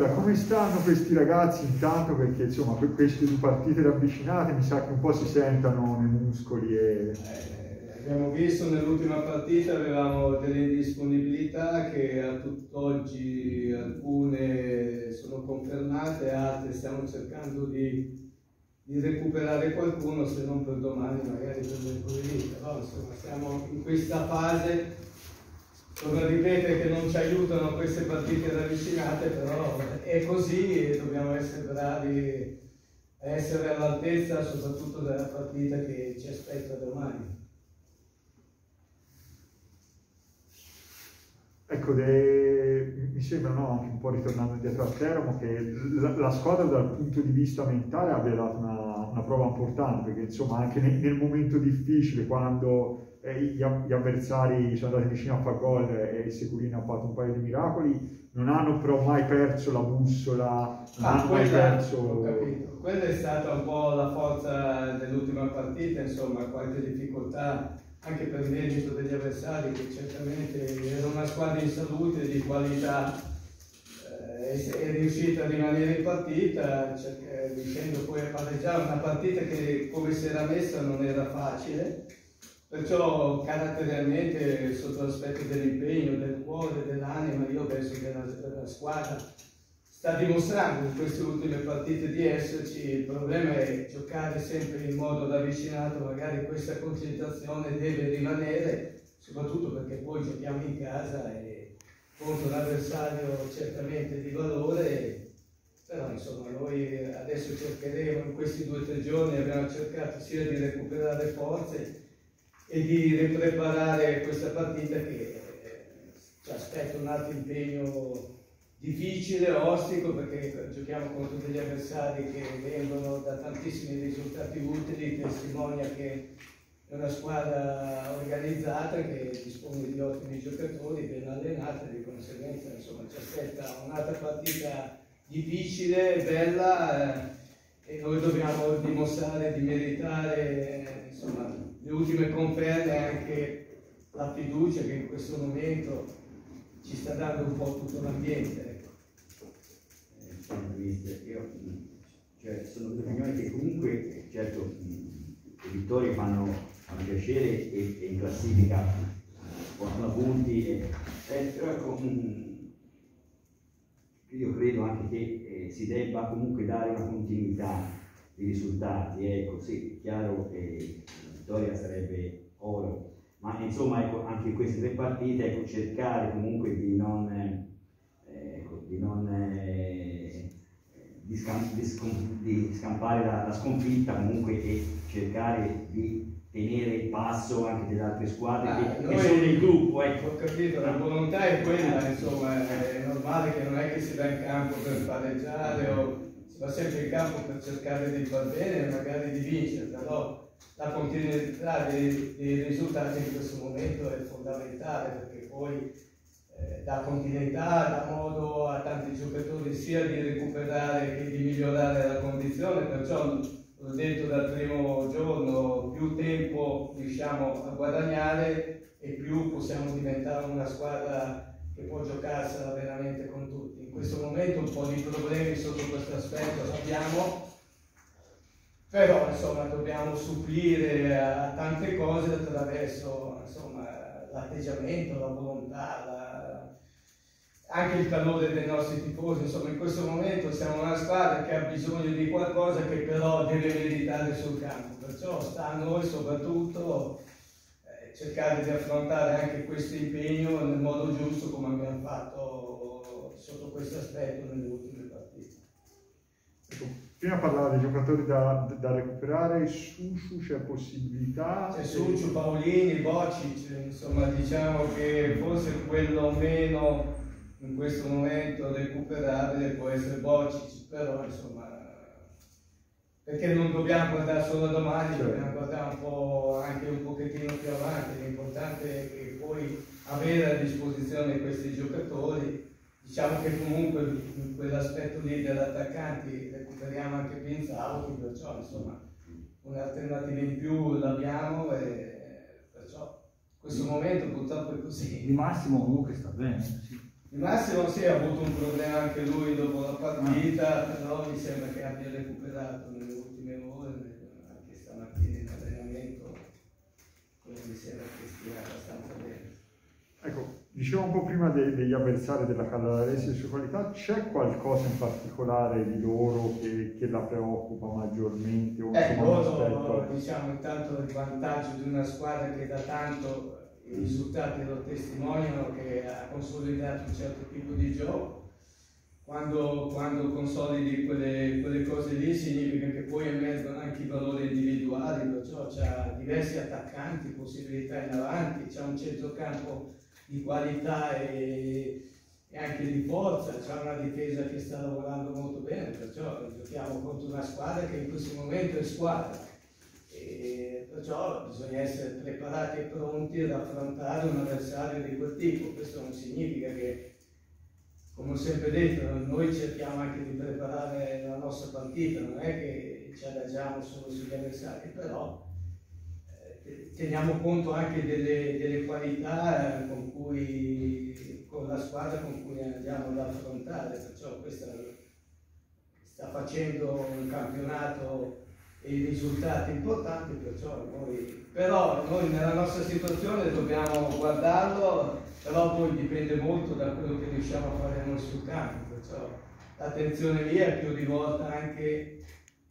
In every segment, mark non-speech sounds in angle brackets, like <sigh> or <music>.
allora, come stanno questi ragazzi intanto? Perché insomma, queste due partite ravvicinate mi sa che un po' si sentano nei muscoli e... Eh, abbiamo visto nell'ultima partita avevamo delle indisponibilità che a tutt'oggi alcune sono confermate, altre stiamo cercando di, di recuperare qualcuno, se non per domani magari per mercoledì, però insomma siamo in questa fase torno a ripetere che non ci aiutano queste partite ravvicinate, però è così e dobbiamo essere bravi a essere all'altezza soprattutto della partita che ci aspetta domani. Ecco, de... mi sembra, no, anche un po' ritornando dietro a Teramo, che la, la, squadra dal punto di vista mentale abbia dato una, una prova importante, perché insomma anche nel, nel momento difficile, quando eh, gli, gli, avversari sono andati vicino a far gol e il Securino ha fatto un paio di miracoli, non hanno però mai perso la bussola, non ah, hanno mai perso... Quella è stata un po' la forza dell'ultima partita, insomma, qualche difficoltà anche per merito degli avversari che certamente era una squadra in salute di qualità è riuscita a rimanere in partita riuscendo poi a pareggiare una partita che come si era messa non era facile. Perciò caratterialmente sotto l'aspetto dell'impegno, del cuore, dell'anima, io penso che la, la, squadra sta dimostrando in queste ultime partite di esserci, il problema è giocare sempre in modo ravvicinato, magari questa concentrazione deve rimanere, soprattutto perché poi giochiamo in casa e contro un avversario certamente di valore, però insomma noi adesso cercheremo in questi due o tre giorni, abbiamo cercato sia di recuperare forze, e di ripreparare questa partita che eh, ci aspetta un altro impegno difficile, ostico, perché giochiamo contro degli avversari che vengono da tantissimi risultati utili, testimonia che è una squadra organizzata che dispone di ottimi giocatori, ben allenata, di conseguenza insomma, ci aspetta un'altra partita difficile, bella eh, e noi dobbiamo dimostrare di meritare insomma, le ultime conferme anche la fiducia che in questo momento ci sta dando un po' tutto l'ambiente. Ecco. Io, cioè, sono dell'opinione che comunque, certo, le vittorie fanno, fanno piacere e, e, in classifica portano punti, e, eh, però io credo anche che eh, si debba comunque dare una continuità di risultati, ecco, sì, chiaro che vittoria sarebbe oro. Ma insomma, ecco, anche in queste tre partite, ecco, cercare comunque di non, eh, ecco, di, non eh, di, scam di, scom di scampare la, la, sconfitta comunque e cercare di tenere il passo anche delle altre squadre ah, che, che, sono nel gruppo. Ecco. Ho capito, la volontà è quella, insomma, è normale che non è che si va in campo per pareggiare o si va sempre in campo per cercare di far bene e magari di vincere, però la continuità dei, dei, risultati in questo momento è fondamentale perché poi eh, dà continuità, dà modo a tanti giocatori sia di recuperare che di migliorare la condizione, perciò l'ho detto dal primo giorno, più tempo riusciamo a guadagnare e più possiamo diventare una squadra che può giocarsela veramente con tutti. In questo momento un po' di problemi sotto questo aspetto abbiamo, però insomma dobbiamo supplire a tante cose attraverso l'atteggiamento, la volontà, la... anche il calore dei nostri tifosi, insomma in questo momento siamo una squadra che ha bisogno di qualcosa che però deve meritare sul campo, perciò sta a noi soprattutto eh, cercare di affrontare anche questo impegno nel modo giusto come abbiamo fatto sotto questo aspetto nelle ultime partite. Prima parlava dei giocatori da, da recuperare, Susciu c'è possibilità? C'è Susciu, Paolini, Bocic, insomma diciamo che forse quello meno in questo momento recuperabile può essere Bocic, però insomma perché non dobbiamo guardare solo domani, certo. dobbiamo guardare un po' anche un pochettino più avanti, l'importante è che poi avere a disposizione questi giocatori Diciamo che comunque in quell'aspetto lì dell'attaccante recuperiamo anche Pinzauti, perciò insomma un'alternativa in più l'abbiamo e perciò in questo momento purtroppo è così. Di Massimo comunque sta bene, sì. Il Massimo sì, ha avuto un problema anche lui dopo la partita, però mi sembra che abbia recuperato nelle ultime ore, anche stamattina in allenamento, quindi mi sembra che stia abbastanza bene. Ecco, dicevo un po' prima de- degli avversari della Caldaresi e le sue qualità, c'è qualcosa in particolare di loro che, che la preoccupa maggiormente? O Eh, un loro, diciamo, intanto il vantaggio di una squadra che da tanto i risultati lo testimoniano, che ha consolidato un certo tipo di gioco. Quando, quando consolidi quelle, quelle cose lì significa che poi emergono anche i valori individuali, perciò c'ha diversi attaccanti, possibilità in avanti, c'è un centrocampo di qualità e, e anche di forza, c'è una difesa che sta lavorando molto bene, perciò giochiamo contro una squadra che in questo momento è squadra. E perciò bisogna essere preparati e pronti ad affrontare un avversario di quel tipo. Questo non significa che, come ho sempre detto, noi cerchiamo anche di preparare la nostra partita, non è che ci adagiamo solo sugli avversari, però eh, teniamo conto anche delle, delle qualità con cui con la squadra con cui andiamo ad affrontare, perciò questa sta facendo un campionato e i risultati importanti, perciò noi, però noi nella nostra situazione dobbiamo guardarlo, però poi dipende molto da quello che riusciamo a fare noi sul campo, perciò l'attenzione lì è più rivolta anche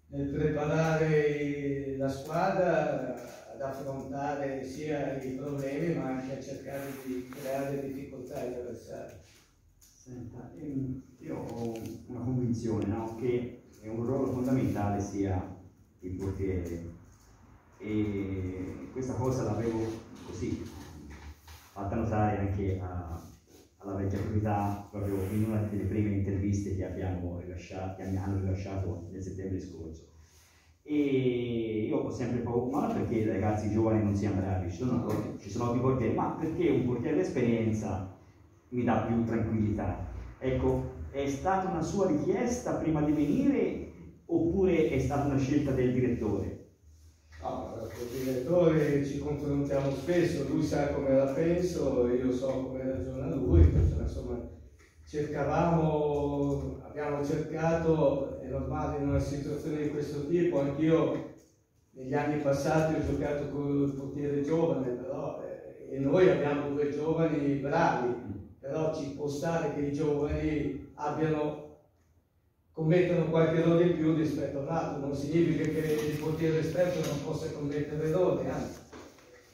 nel preparare la squadra ad affrontare sia i problemi ma anche a cercare di creare difficoltà agli avversari. Senta, ehm, io ho una convinzione no? che un ruolo fondamentale sia il portiere e questa cosa l'avevo così fatta notare anche a- alla vecchia proprietà proprio in una delle prime interviste che abbiamo rilasciato, che hanno rilasciato nel settembre scorso. E io ho sempre paura, non perché i ragazzi giovani non siano bravi, ci sono, ci sono altri portieri, ma perché un portiere d'esperienza mi dà più tranquillità. Ecco, è stata una sua richiesta prima di venire oppure è stata una scelta del direttore? No, con il direttore ci confrontiamo spesso, lui sa come la penso, io so come ragiona lui, insomma cercavamo, abbiamo cercato, è normale in una situazione di questo tipo, anch'io negli anni passati ho giocato con il portiere giovane, però eh, e noi abbiamo due giovani bravi, però ci può stare che i giovani abbiano commettono qualche errore in più rispetto all'altro, non significa che il portiere esperto non possa commettere errori, anzi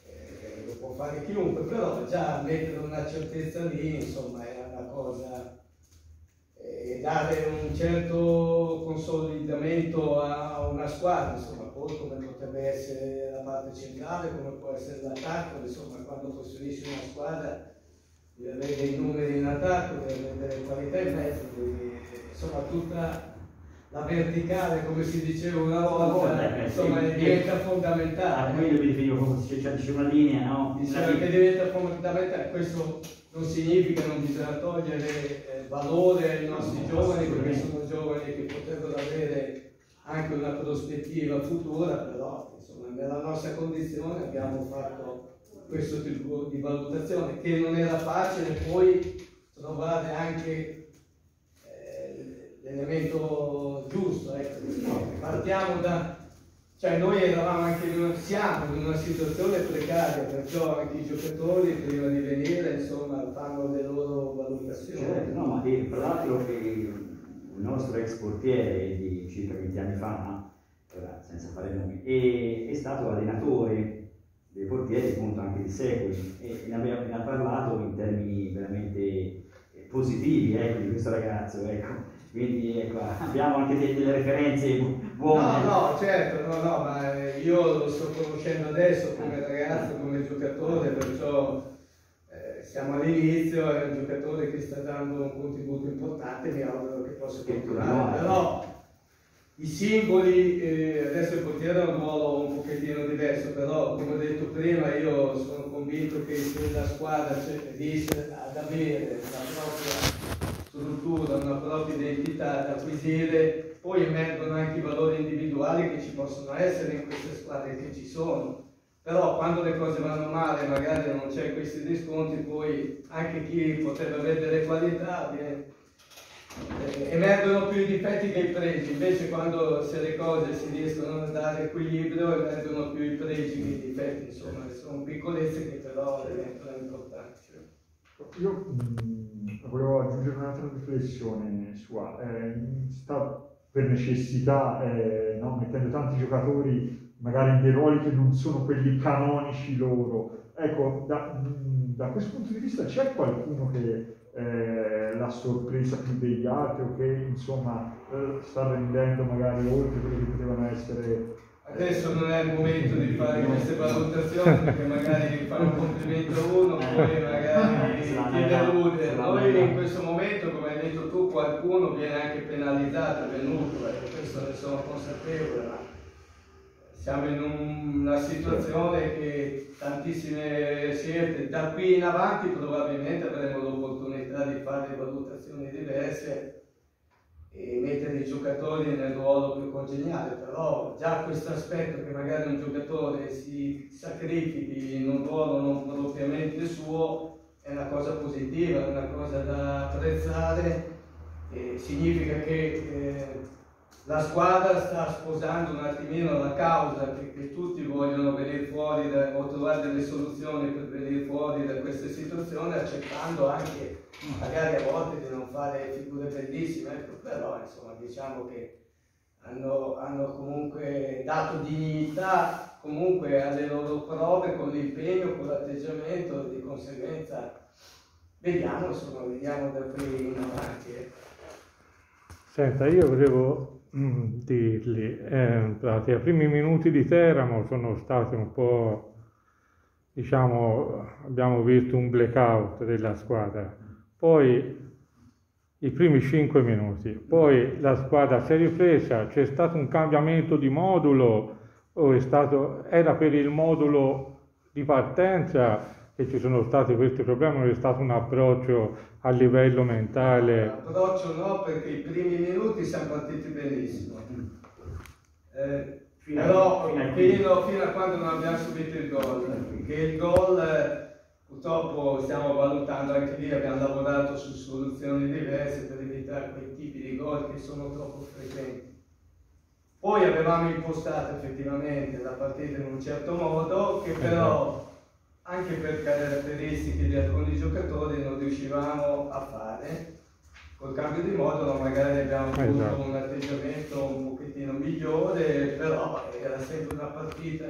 eh, lo può fare chiunque, però già mettere una certezza lì insomma è una cosa e dare un certo consolidamento a una squadra, insomma, poi come potrebbe essere la parte centrale, come può essere l'attacco, insomma, quando costruisci una squadra devi avere dei numeri in attacco, devi avere delle qualità in mezzo, devi- insomma tutta la verticale, come si diceva una volta, Eh, insomma, sì. diventa A fondamentale. quello mi riferivo, come c'è c'è una linea, no? Diceva che diventa fondamentale, questo non significa che non bisogna togliere eh, valore ai nostri No, giovani perché sono giovani che potrebbero avere anche una prospettiva futura, però insomma, nella nostra condizione abbiamo fatto questo tipo di valutazione che non era facile poi trovare anche eh, l'elemento giusto. Ecco. Partiamo da cioè noi eravamo anche in una, siamo in una situazione precaria, perciò anche i giocatori prima di venire insomma fanno le loro valutazioni. Certo, no, ma tra l'altro il nostro ex portiere di circa 20 anni fa, senza fare nomi, è, è stato allenatore dei portieri appunto anche di secoli e ne ne ha parlato in termini veramente positivi ecco, di questo ragazzo. Ecco. Quindi ecco, abbiamo anche delle, referenze bu- buone. No, no, certo, no, no, ma eh, io lo sto conoscendo adesso come ragazzo, come giocatore, perciò eh, siamo all'inizio, è un giocatore che sta dando un contributo importante, mi auguro che possa continuare. però i singoli, eh, adesso il portiere ha un ruolo un pochettino diverso, però come ho detto prima io sono convinto che se la squadra riesce ad avere la propria struttura, una propria identità da acquisire, poi emergono anche i valori individuali che ci possono essere in queste squadre che ci sono. però quando le cose vanno male magari non c'è questi riscontri, poi anche chi potrebbe avere delle qualità viene, eh, emergono più i difetti che i pregi, invece quando se le cose si riescono a dare equilibrio emergono più i pregi che i difetti, insomma sono piccolezze che però diventano importanti. Io mh, volevo aggiungere un'altra riflessione sua, eh, sta per necessità, eh, no? mettendo tanti giocatori magari in dei ruoli che non sono quelli canonici loro. Ecco, da, da questo punto di vista c'è qualcuno che eh, la sorpresa più degli altri o che insomma eh, sta rendendo magari oltre quello che potevano essere Adesso non è il momento di fare queste valutazioni <laughs> perché magari fa un complimento a uno, poi magari ti delude. Noi in questo momento, come hai detto tu, qualcuno viene anche penalizzato, è venuto, ecco, questo ne sono consapevole, ma siamo in una situazione che tantissime scelte, da qui in avanti probabilmente avremo l'opportunità di fare valutazioni diverse e mettere i giocatori nel ruolo più congeniale, però già questo aspetto che magari un giocatore si sacrifichi in un ruolo non propriamente suo è una cosa positiva, è una cosa da apprezzare, significa che eh, la squadra sta sposando un attimino la causa che, tutti vogliono venire fuori da, o trovare delle soluzioni per venire fuori da queste situazioni accettando anche magari a volte di non fare figure bellissime ecco, però insomma diciamo che hanno, hanno comunque dato dignità comunque alle loro prove con l'impegno, con l'atteggiamento e di conseguenza vediamo insomma vediamo da qui in avanti ecco. Senta, io volevo dirgli, eh, i primi minuti di Teramo sono stati un po', diciamo, abbiamo visto un blackout della squadra, poi i primi cinque minuti, poi la squadra si è ripresa, c'è stato un cambiamento di modulo, stato, era per il modulo di partenza che ci sono stati questi problemi, non è stato un approccio a livello mentale. L'approccio no, perché i primi minuti siamo partiti benissimo. Eh, fino però fino, fino, fino, a quando non abbiamo subito il gol, perché il gol eh, purtroppo stiamo valutando anche lì, abbiamo lavorato su soluzioni diverse per evitare quei tipi di gol che sono troppo frequenti. Poi avevamo impostato effettivamente la partita in un certo modo che però anche per caratteristiche di alcuni giocatori non riuscivamo a fare. Col cambio di modulo magari abbiamo avuto esatto. un atteggiamento un pochettino migliore, però era sempre una partita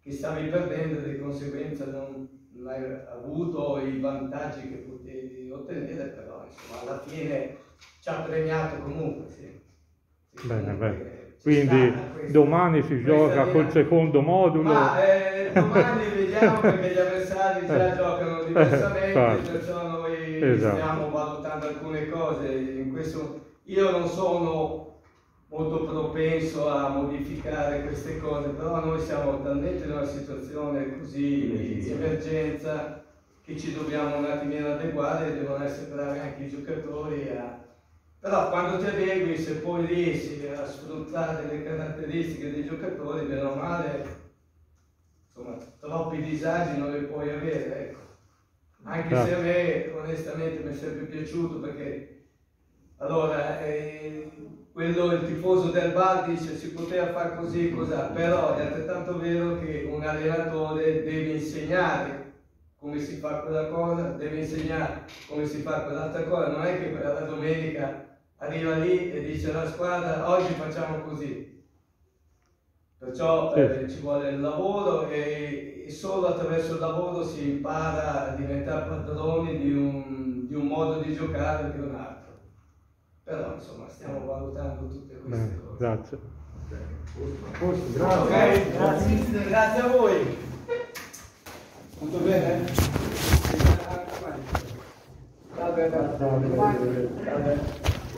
che stavi perdendo e di conseguenza non, non hai avuto i vantaggi che potevi ottenere, però insomma alla fine ci ha premiato comunque. Sì. Bene, bene. Quindi domani si gioca col secondo modulo. Ma eh, domani vediamo perché gli avversari già eh. giocano diversamente, eh, perciò noi esatto. stiamo valutando alcune cose. Questo, io non sono molto propenso a modificare queste cose, però noi siamo talmente in una situazione così di emergenza che ci dobbiamo un attimino adeguare e devono essere bravi anche i giocatori a però quando ti adegui, se poi riesci a sfruttare le caratteristiche dei giocatori, bene o male, insomma, troppi disagi non li puoi avere, ecco. Anche se a me onestamente mi è sempre piaciuto perché allora eh, quello il tifoso del bar dice si poteva fare così così, però è altrettanto vero che un allenatore deve insegnare come si fa quella cosa, deve insegnare come si fa quell'altra cosa, non è che la domenica arriva lì e dice alla squadra oggi facciamo così. Perciò eh, ci vuole il lavoro e, e, solo attraverso il lavoro si impara a diventare padroni di un, di un modo di giocare più un altro. Però insomma stiamo valutando tutte queste Beh, cose. Grazie. Grazie. Okay, grazie. grazie a voi. Tutto bene? Salve, salve. parlare